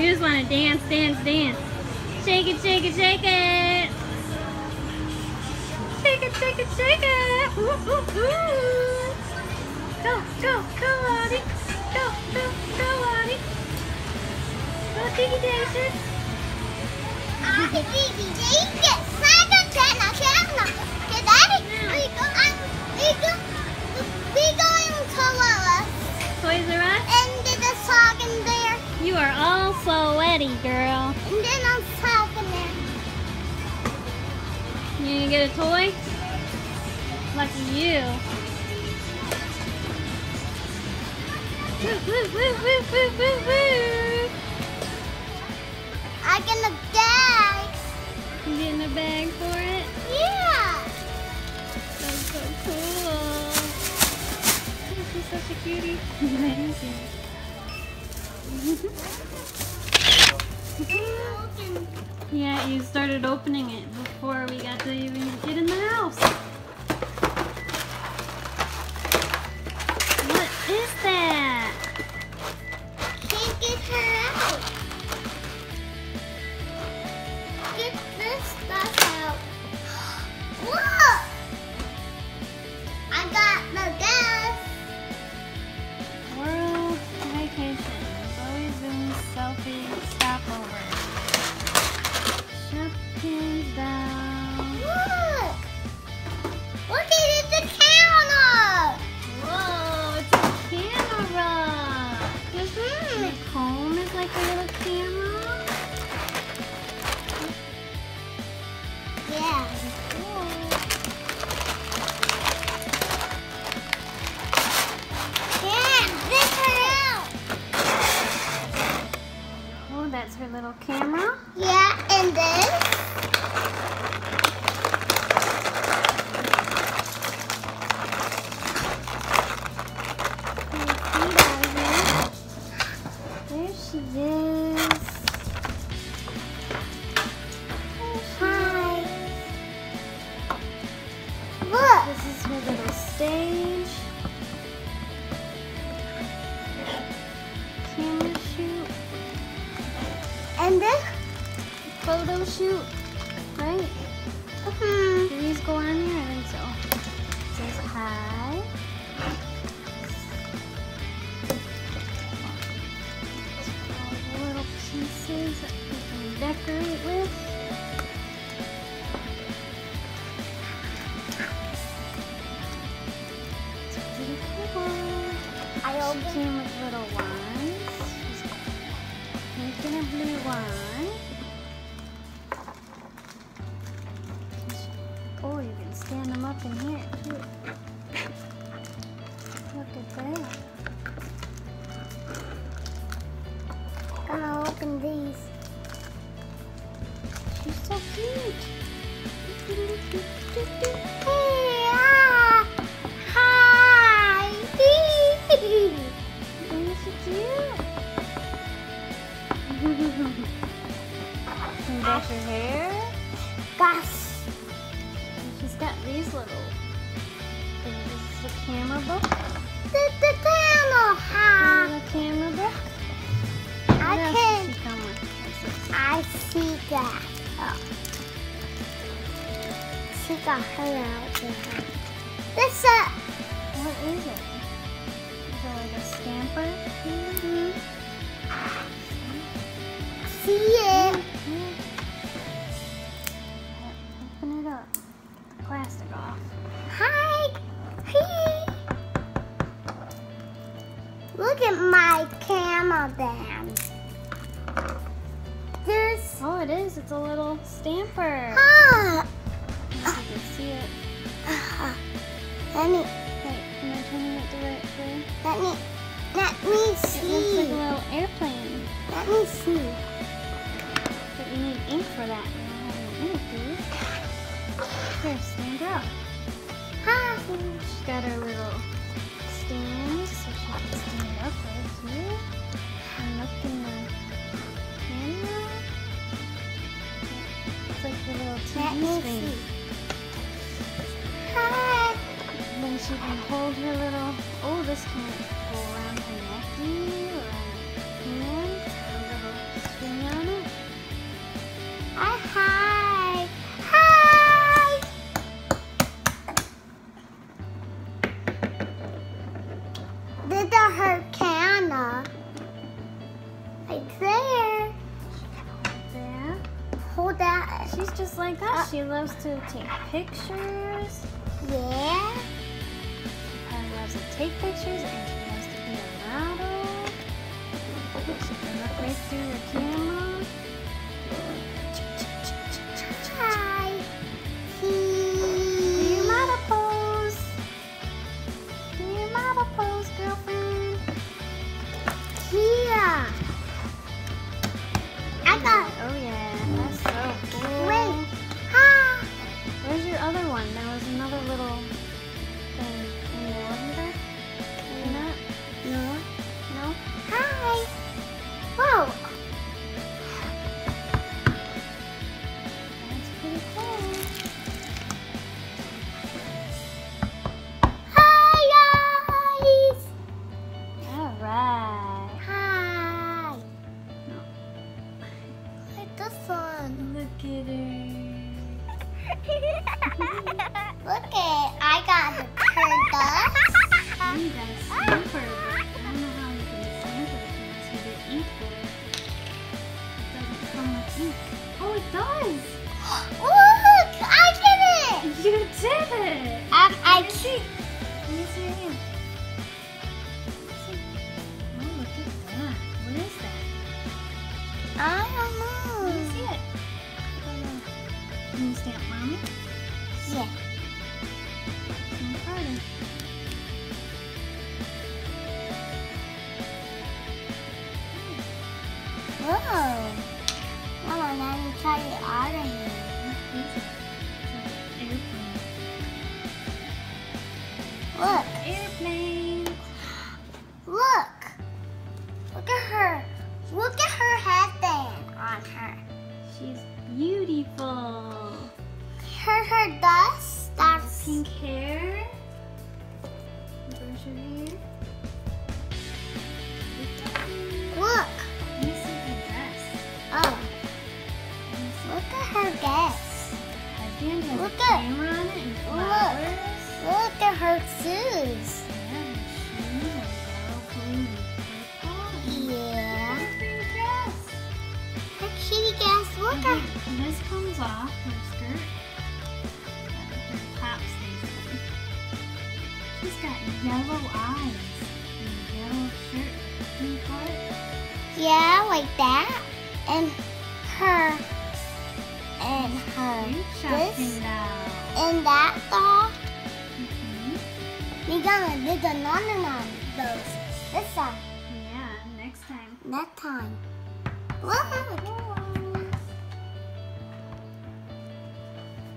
You just want to dance, dance, dance. Shake it, shake it, shake it. Shake it, shake it, shake it. Ooh, ooh, ooh. Go, go, go, Audie. Go, go, go, Audie. Go, Diggy Daisy. Ate Diggy Saga tjäna tjäna. Get daddy. We go. I'm, we go. We to Lois. Toys R You are all so sweaty, girl. And then I'm talking. You gonna get a toy? Lucky you. Woo, woo, woo, woo, woo, woo, woo. I get a bag. You getting a bag for it? Yeah. That's so cool. She's such a cutie. Amazing. yeah, you started opening it before we got to even get in the house. There she is. Hi. Look. This is her little stage. Camera shoot. And then Photo shoot. Right? Hmm. Do these go on here? I think so. It says hi. Pieces that we can decorate with. It's pretty cool. I came with little wands. She's pink and a blue wand. Gonna open these. She's so cute. Hey, ah, hi. Isn't she cute? Can you brush her hair? Gus. She's got these little things. This is a camera book. The, the camera. Ha. Little camera book. I What I see that. Oh. She got her out there. This uh. What is it? Is it like a stamper? mhm. See it. Yeah. Open it up. Plastic off. Hi. Hey. Look at my camera band. Oh, it is. It's a little stamper. Ah. You can see it. Ah. Let me. Wait, am I turning it the right way? Let me. Let me see. It looks like a little airplane. Let me see. But you need ink for that. Ink? Here, stand up. Hi. She's got her little stand, so she can stand up right here and look in the Let me see. Hi. Then she can hold her little. Oh, this can go around her neck, around her hands, She loves to take pictures. Yeah. She loves to take pictures and she loves to be a model. She can look right through your camera. Hi. Do Whoa. Mama, let me try the other hand. It? It's an airplane. Look. Airplane. Look. Look at her. Look at her headband on her. She's beautiful. Her her dust. That's Pink hair. Brush her hair. Her shoes. Yeah, and shoes are yellow, blue, and purple. Yeah. Look at her dress. Her kitty gas. Look at. This comes off her skirt. Uh, Her top stays on. She's got yellow eyes and a yellow shirt. Yeah, like that. And her. And her. This. And that doll. We're gonna do the none on those. This time. Yeah, next time. Next time. Look.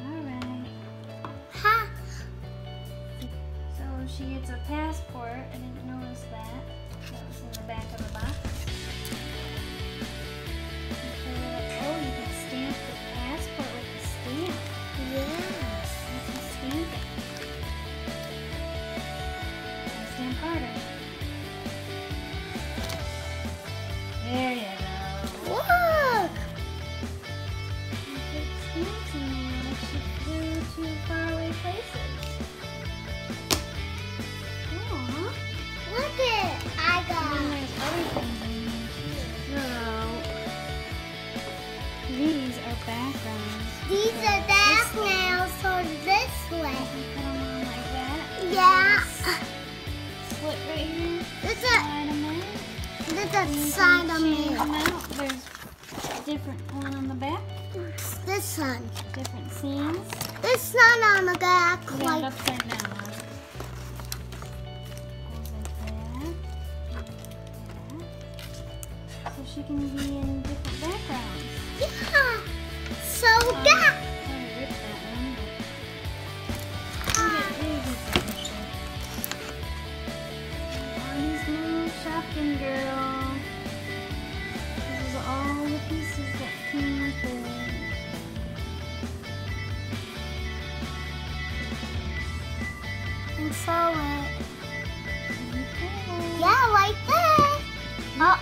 Alright. Ha. So she gets a passport. I didn't notice that. That was in the back of the box. Is can side of change me. them out. There's a different one on the back. This one. Different scenes. This one on the back. It Like upside down. huh? Goes like that. and like that. So she can be in different backgrounds. yeah. So Um, that. And sew it. Yeah, like that. Oh,